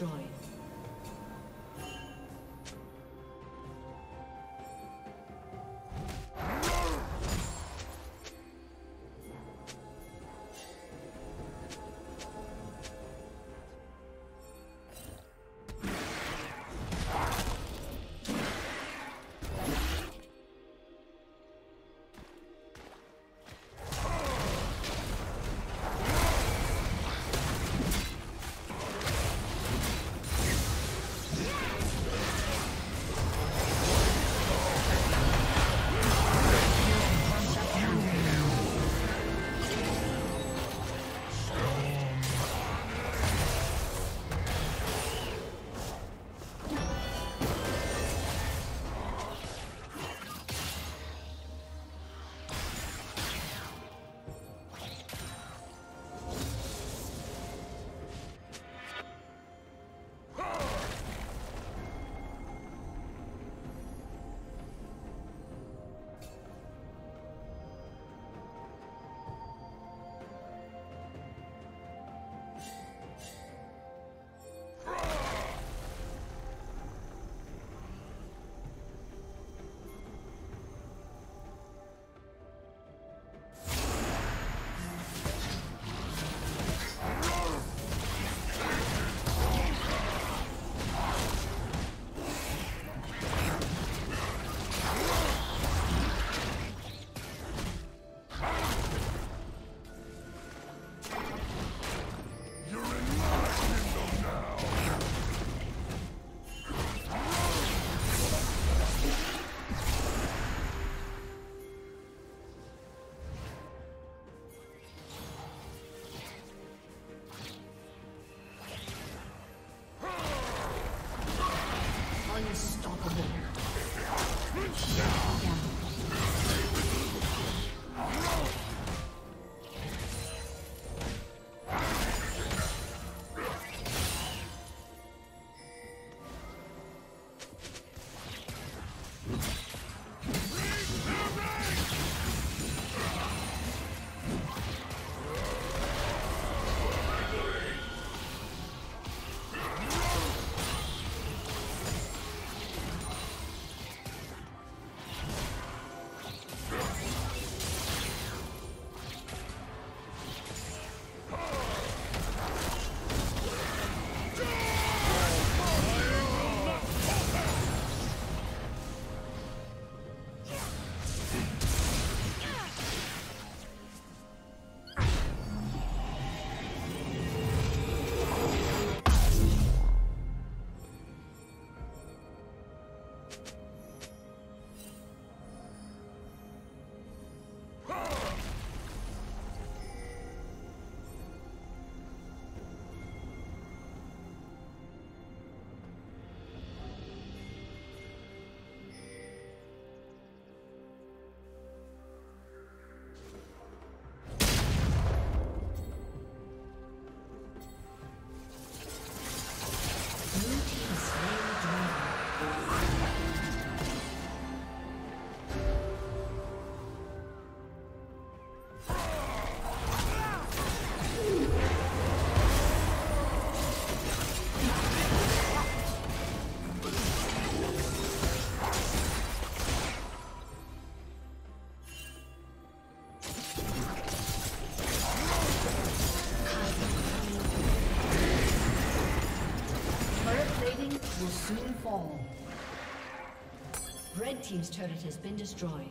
Has been destroyed. team's turret has been destroyed.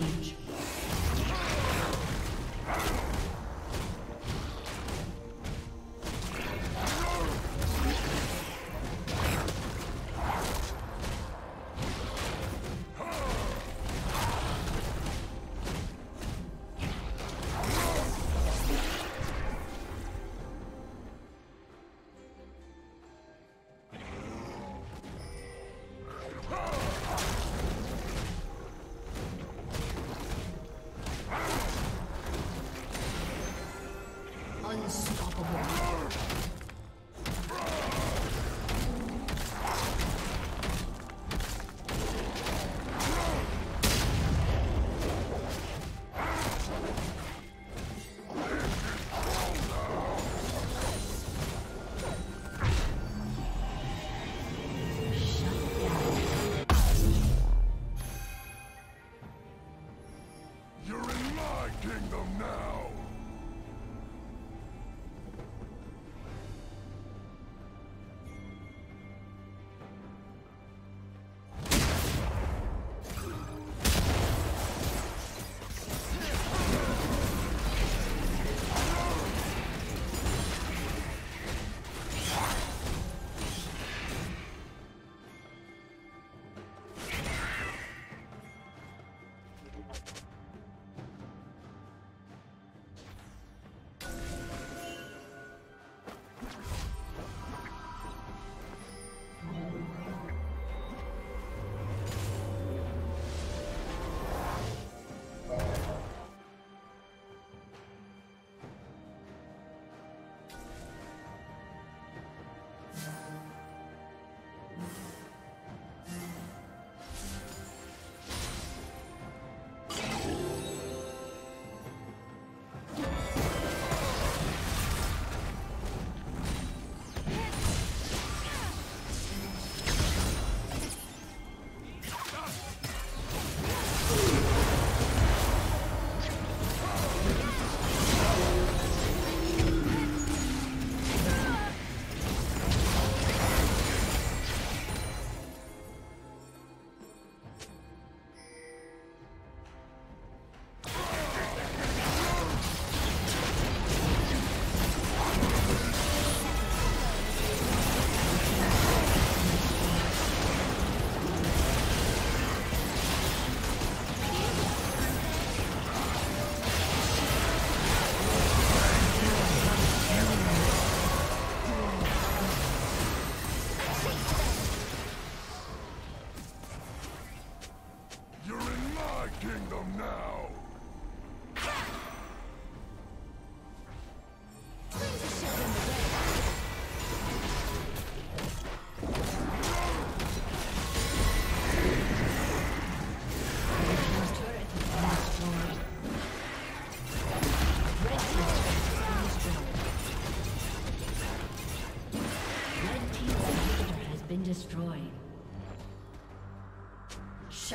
Rampage.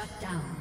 Shut down.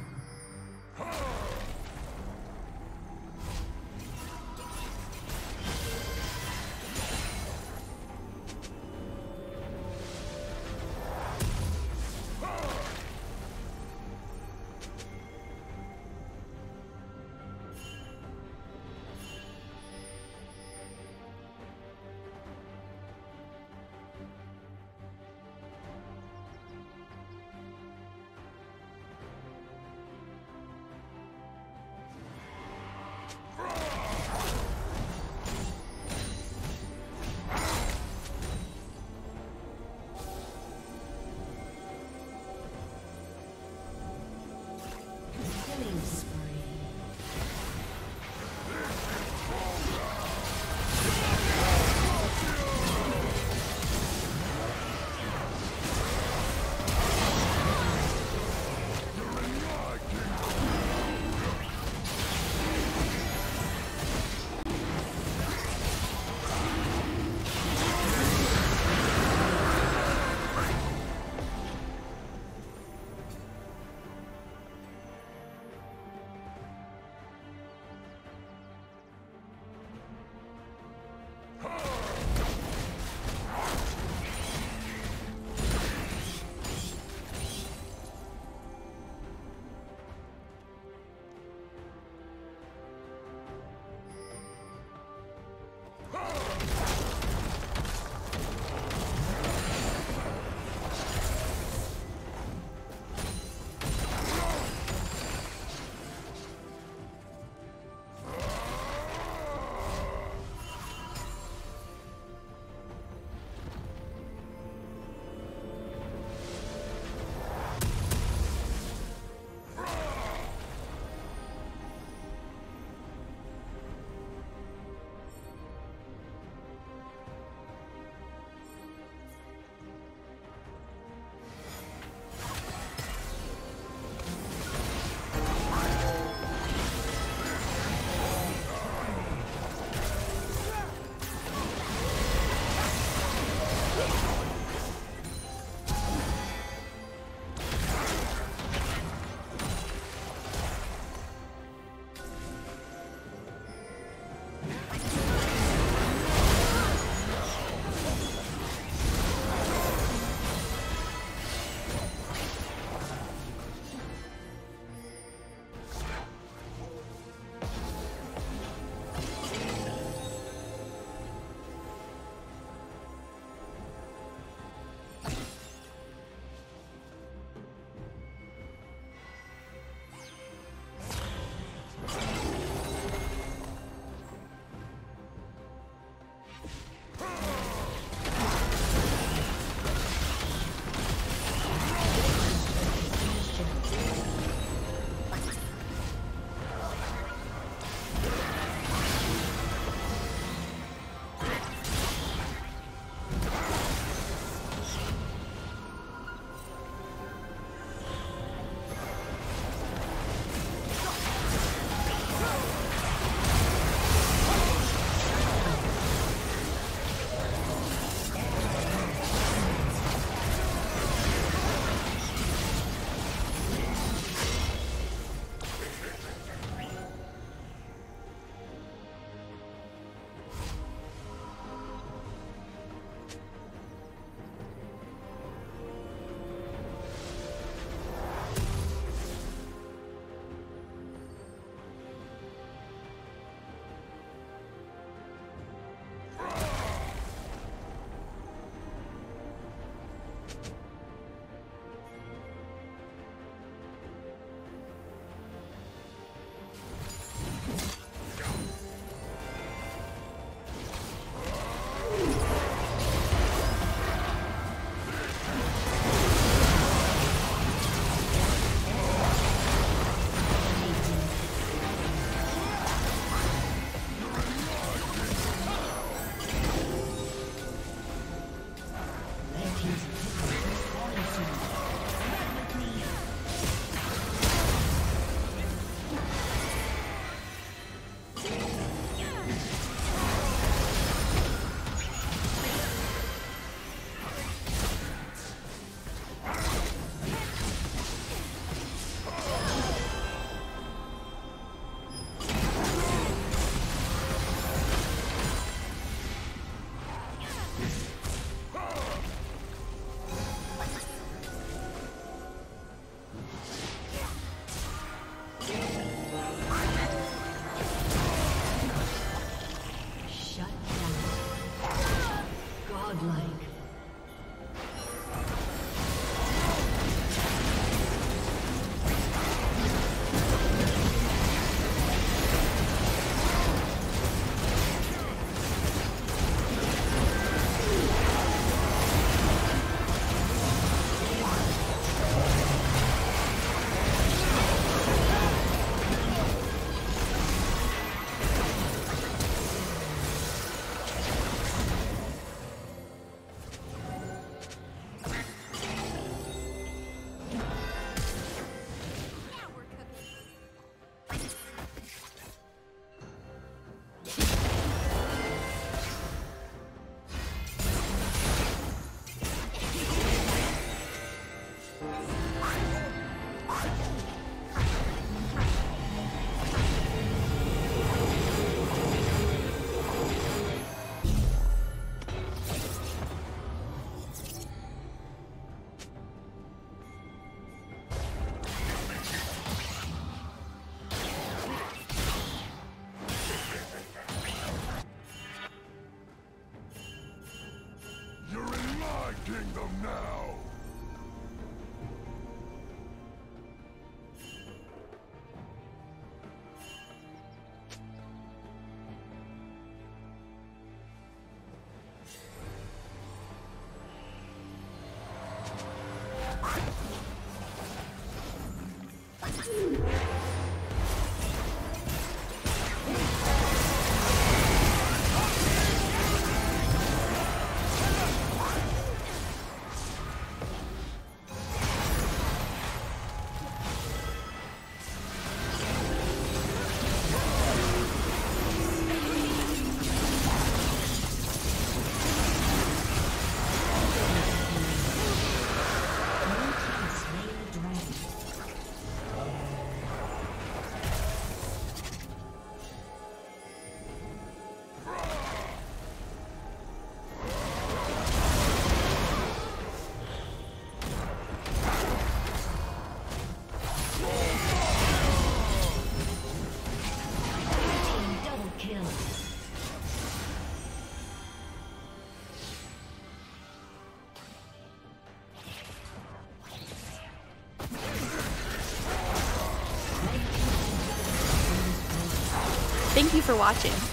For watching.